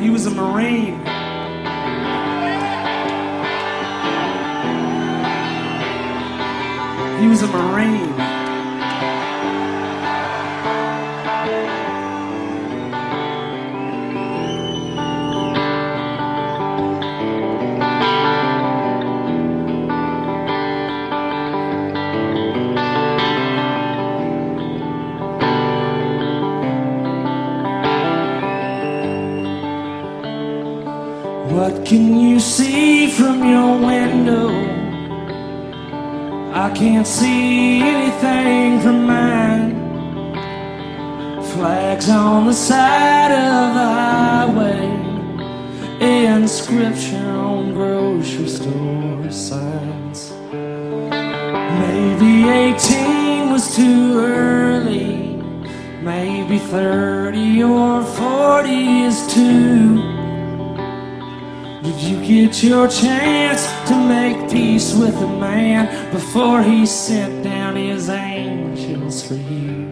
He was a Marine. He was a Marine. What can you see from your window? I can't see anything from mine. Flags on the side of the highway, inscription on grocery store signs. Maybe 18 was too early, maybe 30 or 40 is too. Did you get your chance to make peace with a man before he sent down his angels for you?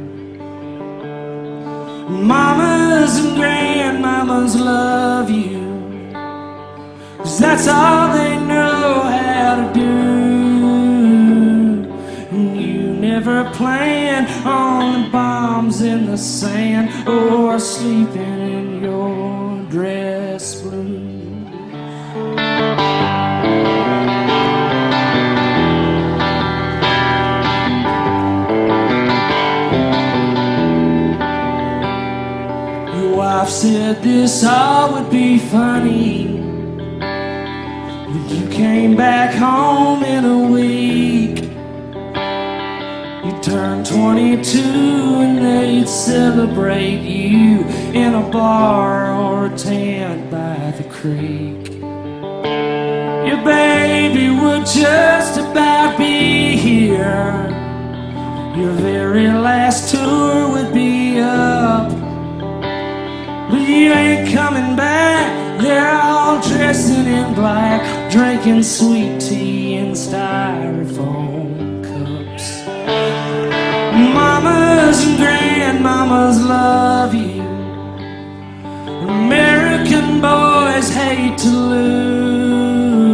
Mamas and grandmamas love you, cause that's all they know how to do. And you never plan on the bombs in the sand or sleeping in your dress blue. Wife said this all would be funny. You came back home in a week. You turned 22 and they'd celebrate you in a bar or a tent by the creek. Your baby would just about be here. Your very coming back. They're all dressing in black, drinking sweet tea in styrofoam cups. Mamas and grandmamas love you. American boys hate to lose,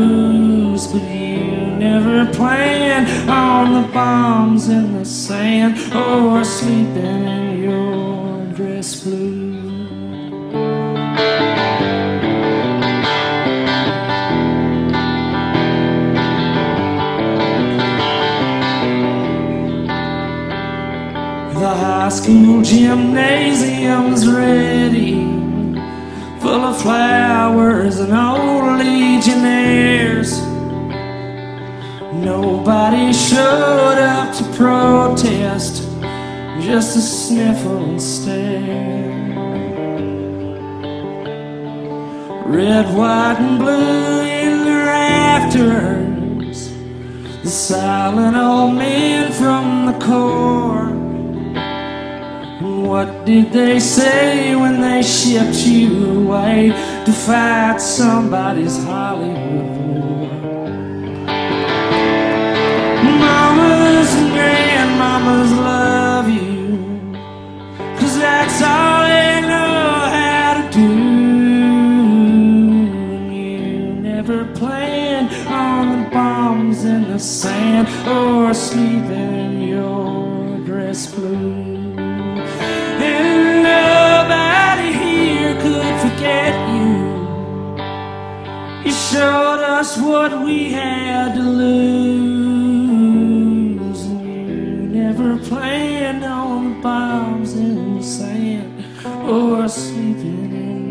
but you never plan on the bombs in the sand or sleeping in your dress blue. School gymnasium's ready, full of flowers and old legionnaires. Nobody showed up to protest, just a sniffle and stare. Red, white, and blue in the rafters, the silent old men from the Corps. What did they say when they shipped you away to fight somebody's Hollywood war? Mamas and grandmamas love you, cause that's all they know how to do. And you never plan on the bombs in the sand or sleeping in your dress blue. Forget you. You showed us what we had to lose. You never planned on bombs in the sand or sleeping in